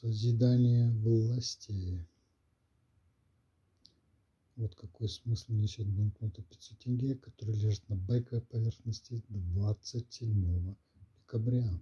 Созидание власти. Вот какой смысл несет банкнота 500 тенге, который лежит на байковой поверхности 27 декабря.